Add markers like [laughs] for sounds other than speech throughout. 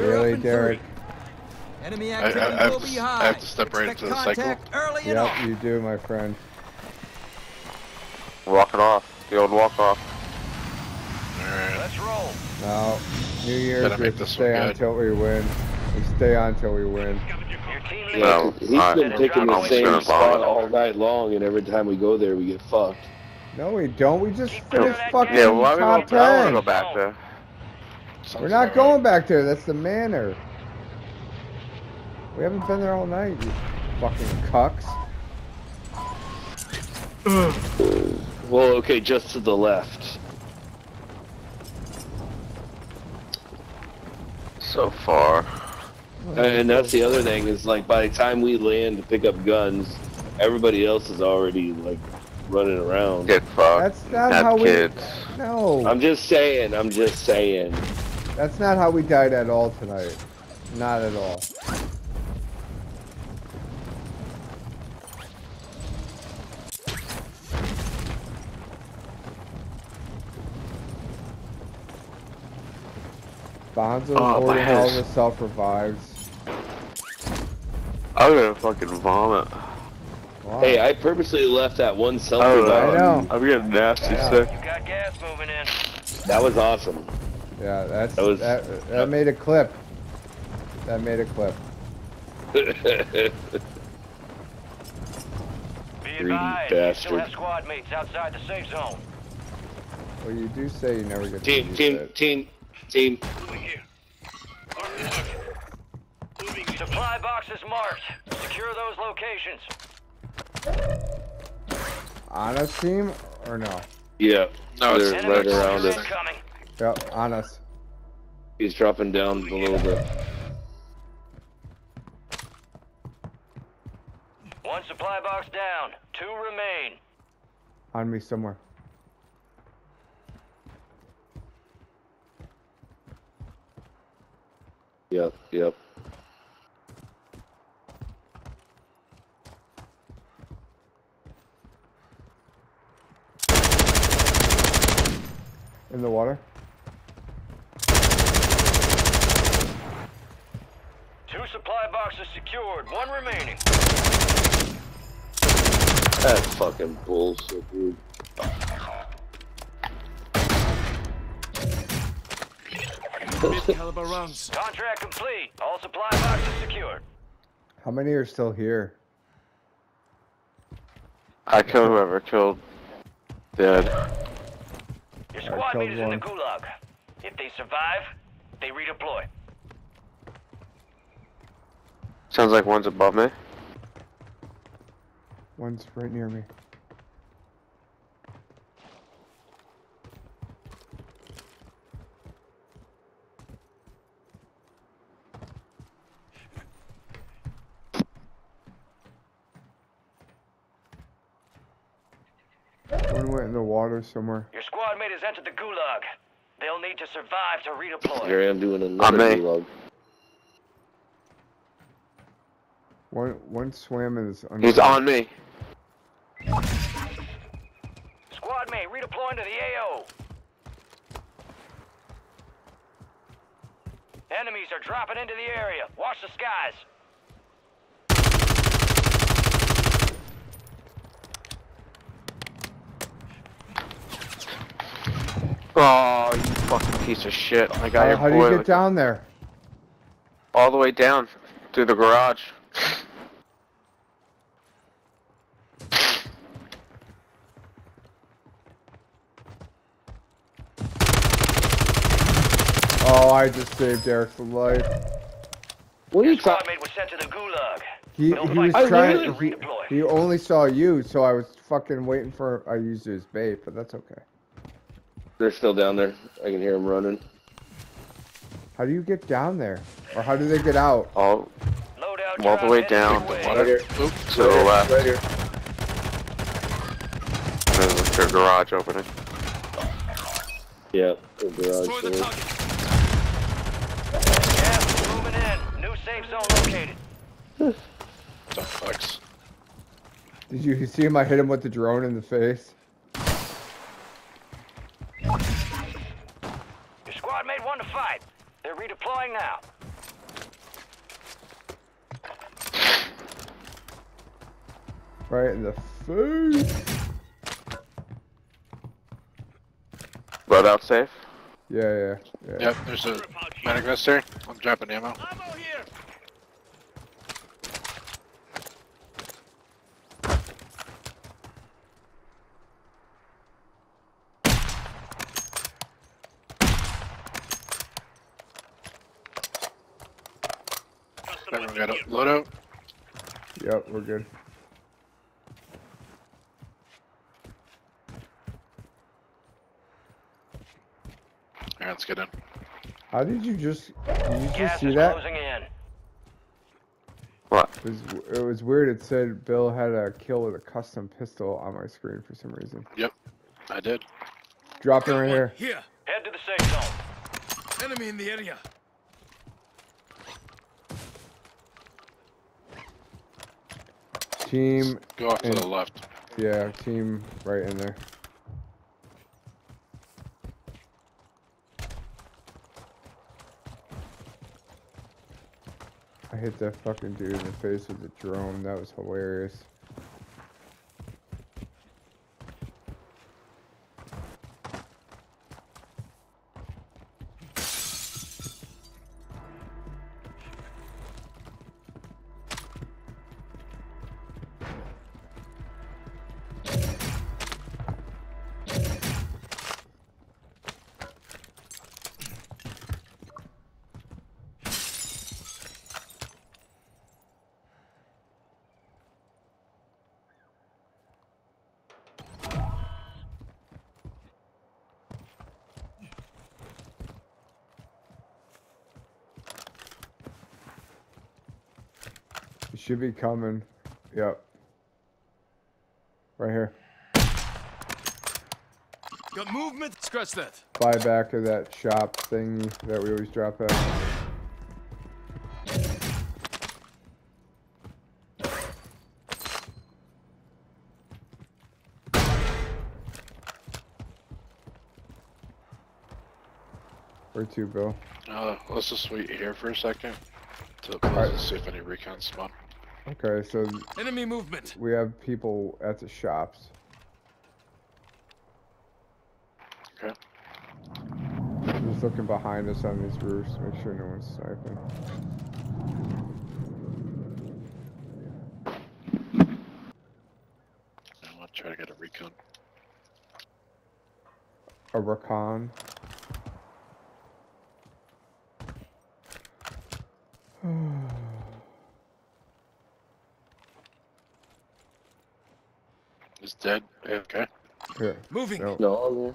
You're Really, Derek? three. Enemy I- I- I have to be s- I high. have to step right Expect into the cycle. Early Yep, you do, my friend. Walk it off. The old walk off. Alright. Let's roll. No. New Year's, we have to stay on good. until we win. We stay on until we win. Your team leader. No, He's alright. been picking the same spot all night long, and every time we go there, we get fucked. No, we don't. We just Keep finished doing that, fucking Yeah, why we top go, I wanna 10. go back there. Sounds We're not about going back there. That's the manor. We haven't been there all night, you fucking cucks. Well, okay, just to the left. So far. And that's the other thing is like by the time we land to pick up guns, everybody else is already like running around. Get fucked. That's not Have how we. No, I'm just saying. I'm just saying. That's not how we died at all tonight. Not at all. Bonzo Oh, my boarding hell head. self revives. I'm gonna fucking vomit. Wow. Hey, I purposely left that one self Oh, I know. I'm getting nasty Yeah. sick. You got gas moving in. That was awesome. Yeah, that's that was- that, that made a clip. That made a clip. Be Greedy advised, you still bastard. have squad mates outside the safe zone. Well, you do say you never get to team, use team, it. team, team. Supply boxes marked. Secure those locations. On us, team, or no? Yeah. No, it's They're right around us. incoming. Yep, on us. He's dropping down below the. One supply box down. Two remain. On me somewhere. Yep, yep. In the water. Two supply boxes secured. One remaining. That's fucking bullshit, dude. Contract complete. All supply boxes secured. How many are still here? I killed whoever killed dead. Your I squad mate is in the gulag. If they survive, they redeploy. Sounds like one's above me. One's right near me. One went in the water somewhere. Your squad mate has entered the gulag. They'll need to survive to redeploy. Here I am doing another me. gulag. One one swam in this. under- He's on me. Squad mate redeploying to the AO. Enemies are dropping into the area. Watch the skies. Oh, you fucking piece of shit. I got Uh, your how do you get down there? all the way down through the garage. I just saved Eric's life. What are you talking? was sent to the gulag. He, he was trying. He, he only saw you, so I was fucking waiting for. I used his bait, but that's okay. They're still down there. I can hear them running. How do you get down there, or how do they get out? Oh, all the way down. The. Right here. Oops, right. Right here. There's a garage opening. Yeah, the garage. The. 10. New safe zone located. the fucks? Did you see him? I hit him with the drone in the face. Your squad made one to fight. They're redeploying now. Right in the face. Loadout safe. Yeah, yeah, yeah. Yep, there's a medic vest there. I'm dropping ammo. Everyone got a loadout? Yep, we're good. Alright, get in. How did you just? Did you just Gas see that? in. What? It was, it was weird. It said Bill had a kill with a custom pistol on my screen for some reason. Yep, I did. Drop it right here. Here. Head to the safe zone. Enemy in the area. Team, Go off to the left. yeah, team right in there. Hit that fucking dude in the face with the drone. That was hilarious. Should be coming. Yep. Right here. Got movement. Scratch that. Buy back of that shop thingy that we always drop at. Where to, Bill? Uh, let's just wait here for a second. to it closes, see if any recon spawn. Okay, so Enemy movement. we have people at the shops. Okay. Just looking behind us on these roofs, make sure no one's sniping. I'm gonna try to get a recon. A recon. He's dead. Okay. Here. Moving. No. No, I'm there.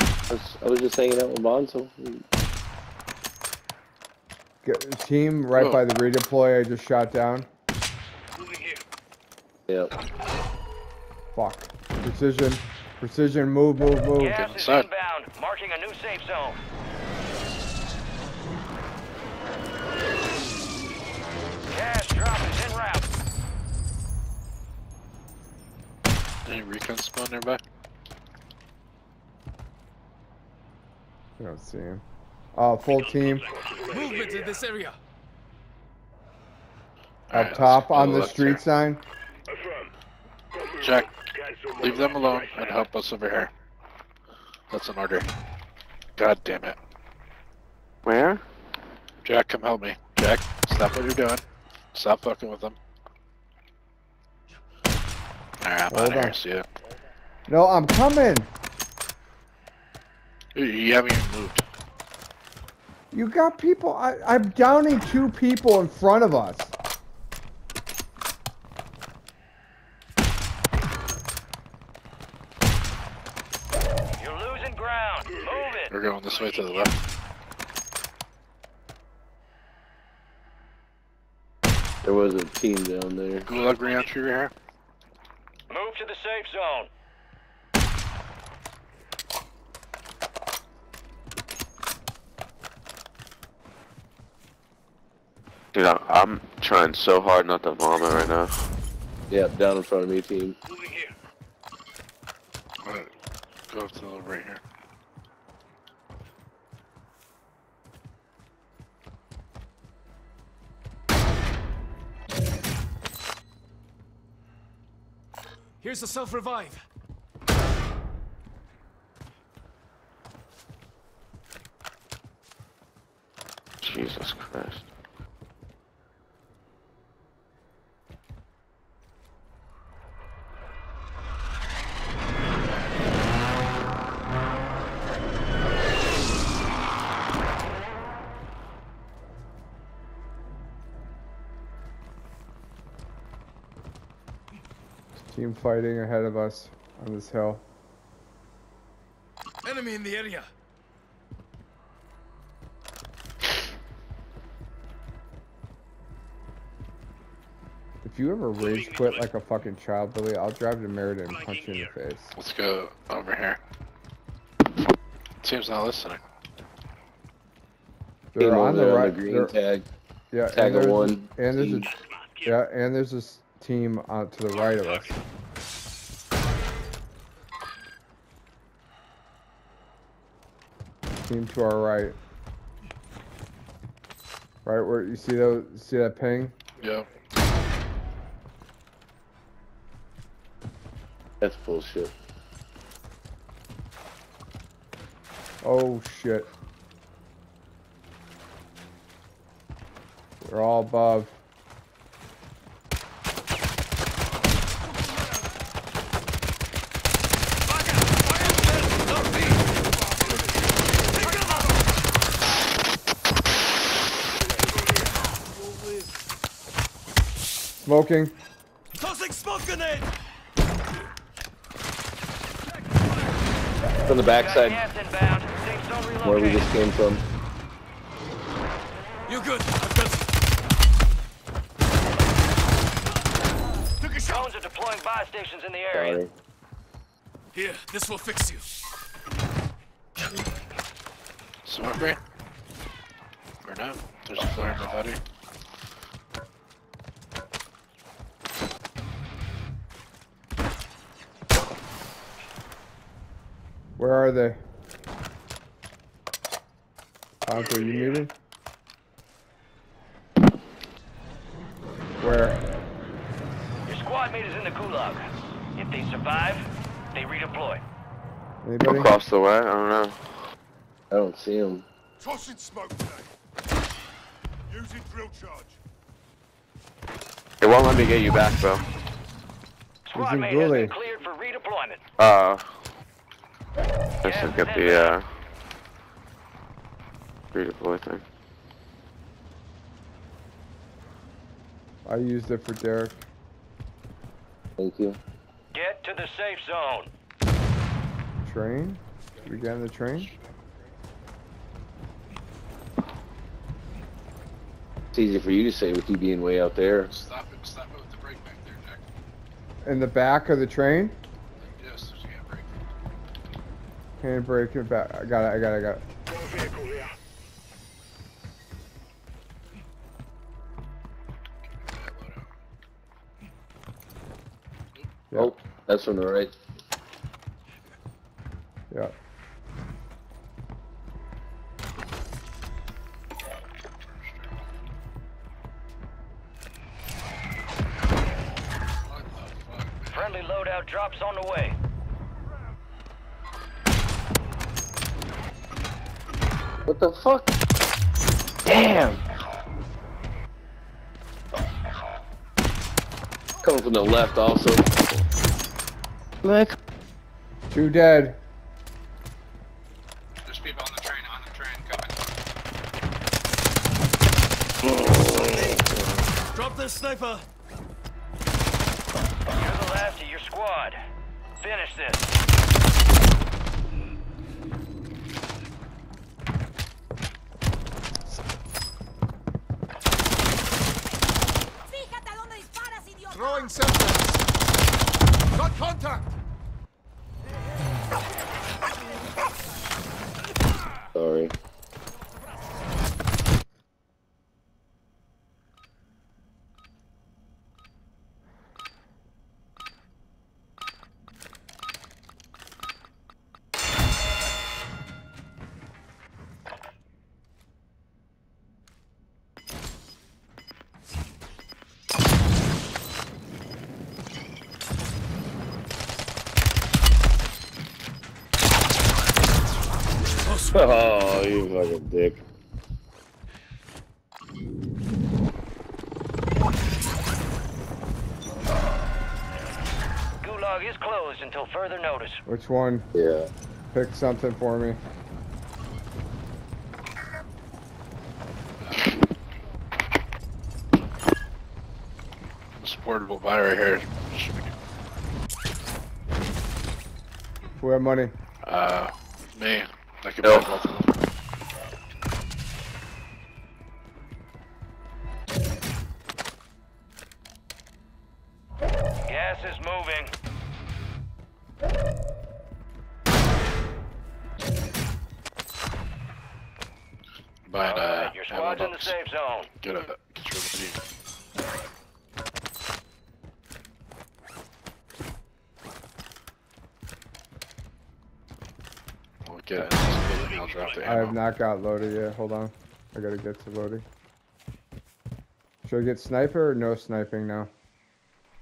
I was, I was just hanging out with Bonzo. Get, team right Whoa. by the redeploy I just shot down. Yep. Fuck. Precision. Precision. Move, move, move. Gas is inbound, marking a new safe zone. Gas drop is en route. Any recon spawn nearby? I don't see him. Uh, full team. Movement in this area. Up Alright, top on the street here. sign. Jack, leave them alone and help us over here. That's an order. God damn it. Where? Jack, come help me. Jack, stop what you're doing. Stop fucking with them. Alright, I'm Hold out on. See ya. No, I'm coming. You- You haven't even moved. You got people. I, I'm downing two people in front of us. You're losing ground. Move it. We're going this way to the left. There was a team down there. Gulag reentry right here. Move to the safe zone. Dude, I'm, I'm trying so hard not to vomit right now. Yep, down in front of me, team. Alright, Go up to the right here. Here's the self-revive. Jesus Christ. Team fighting ahead of us on this hill. Enemy in the area. If you ever rage quit like a fucking child, Billy, I'll drive to Merida and punch you in the face. Let's go over here. Team's not listening. They're Came on the there on right. the green tag. yeah, tag and there's, one, and there's a team. yeah, and there's this team on to the right of us. Team to our right. Right where you see those see that ping? Yep. That's bullshit. Oh shit. We're all above. Smoking. Tossing smoke grenade! From the backside, Gas inbound. Safe zone where we just came from. You good? I've got Took a shot. Drones are deploying buy stations in the area. Sorry. Here, this will fix you. Smoke break. Or not. There's a flare in my body. Where are they? Uncle, you muted? Where? Your squad mate is in the gulag. If they survive, they redeploy. Anybody? Across the way? I don't know. I don't see him. Tossing smoke grenade. Using drill charge. It won't let me get you back, bro. Squad mate has been cleared for redeployment. Uh. Let's look at the, uh. Redeploy thing. I used it for Derek. Thank you. Get to the safe zone. Train? Did we get on the train? It's easy for you to say with you being way out there. Stop it. Stop it with the brake back there, Jack. In the back of the train? Handbrake in the back. I got it, I got it, I got it. Got a vehicle here. That loadout. Yeah. Oh, that's from the right. Yeah. The fuck? Damn! Coming from the left also. Look. Two dead. There's people on the train, on the train coming. Drop this sniper. You're the last of your squad. Finish this. Throwing Semtex. Got contact. Oh, you fucking dick. Gulag is closed until further notice. Which one? Yeah. Pick something for me. This portable buy right here. Should be, Who have money? uh, me. I can No. buy both of them. Get a, get your receipt. We'll get it in this building, I'll drop the I have not got loaded yet. Hold on. I gotta get to loading. Should I get sniper or no sniping now?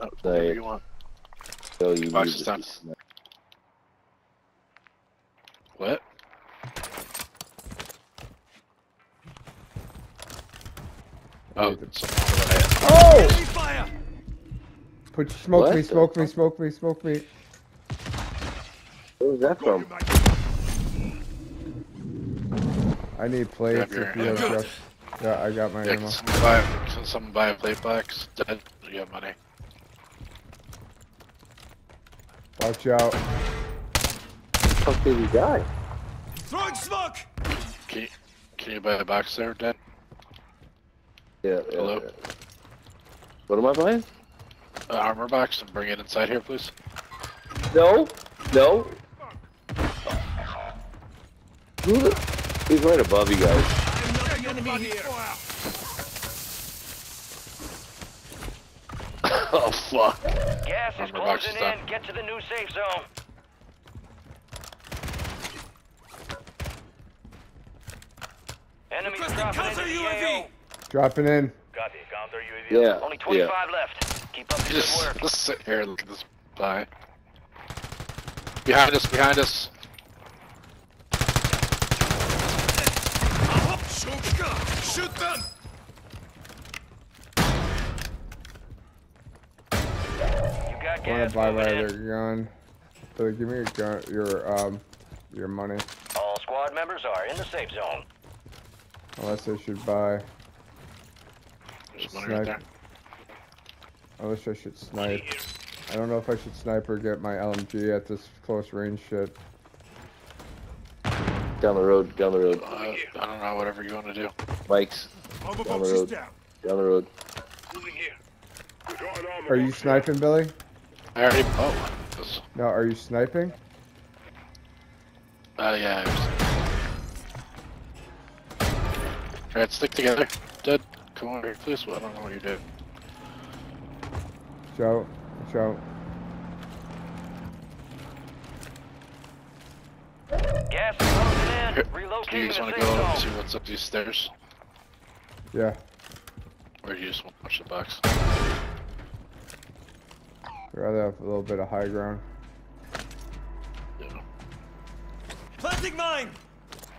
Oh, whatever you want. So you Box need is to done. be sna- What? Oh, need to- someone over there. Oh! Enemy fire! Put smoke What me, smoke me, smoke me, smoke me. Where was that from? I need plates if you have ammo. Yeah, I got my Yeah, ammo. can someone buy, can someone buy a plate box? Dead. You have money. Watch out. fuck did he die? Throwing smoke! Can you, can you buy a box there, Dead? Yeah, yeah, Hello? yeah. What am I buying? An armor box and bring it inside here, please. No, no. Who the- He's right above you guys. I'm nothing enemy here! oh fuck. Gas is Armor box closing is done. in. Get to the new safe zone. Enemies Requesting dropping counter UAV! Dropping in. Copy. Counter UAV. Yeah, Only yeah. 25 left. Keep up the good Just, work. just sit here and look at this buy. Behind us, behind us. Up! Shoot! Shoot them! You got I wanna buy moving my other gun. Billy, give me your gun, your um, your money. All squad members are in the safe zone. Unless I should buy. There's money right there. Snipe. wish I should snipe. I don't know if I should snipe or get my LMG at this close range shit. Down the road, down the road. Uh, I don't know, whatever you want to do. Mike's Armor Down the road. down. down the road. Moving here. We got an armor Are you sniping, Billy? I already. Oh. No, are you sniping? Uh, yeah. Alright, stick together. Dead. Come over here, please. Well, I don't know what you're doing. Watch out. Watch out. Gas is closing in. Here, Do you the just want to go and see what's up these stairs? Yeah. Or do you just want to push the box? I'd rather have a little bit of high ground. Yeah. Planting mine!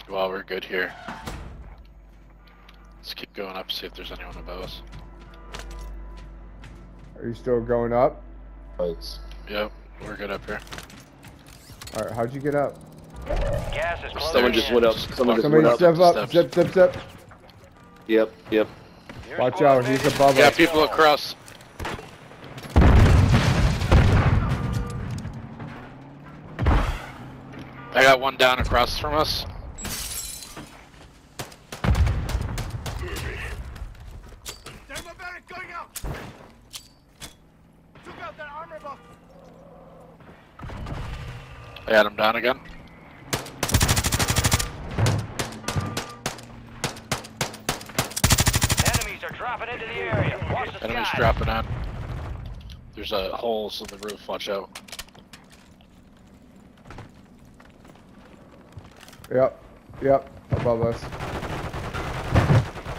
Well, we're good here. Let's keep going up, see if there's anyone above us. Are you still going up? Mike's. Yep, we're good up here. Alright, how'd you get up? Gas is closing Someone in. just went up. Someone just Somebody went up. step up. Steps. Zip, zip, zip. Yep, yep. Your Watch out, he's mate is above in the Yeah, us. safe people across. I got one down across from us. Demo barrack going out. Took out that armor box. I got him down again. Enemies are dropping into the area. Watch the Enemies sky. dropping on. There's uh, holes in the roof, watch out. Yep. Yep. Above us.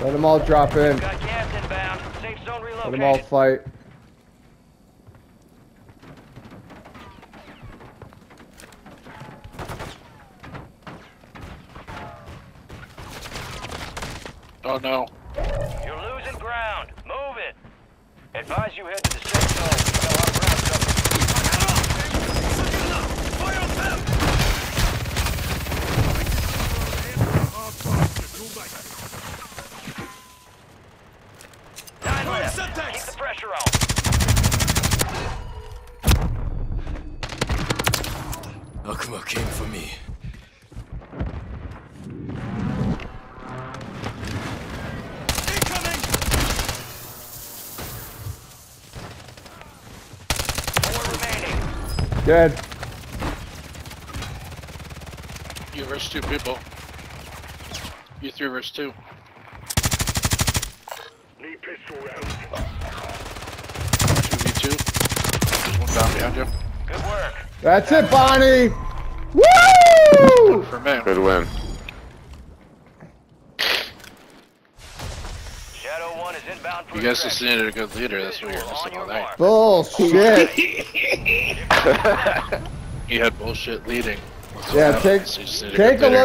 Let them all drop in. Got gas inbound. Safe zone Let them all fight. Oh no. You're losing ground. Move it. Advise you head to the safe zone. We got a lot of ground cover. Fire them! Hard bastard, all back. Nine left. Keep the pressure on. Akuma came for me. Dead. You versus two people. You three versus two. Need pistol rounds. Two v two. There's one down behind you. Good work. That's it, Bonnie. Woo! For me. Good win. Shadow 1 is inbound for You guys just extraction. needed a good leader. That's what you're Visual on missing all your night. Bullshit. [laughs] You had bullshit leading. That's Yeah, take so you just needed take a good look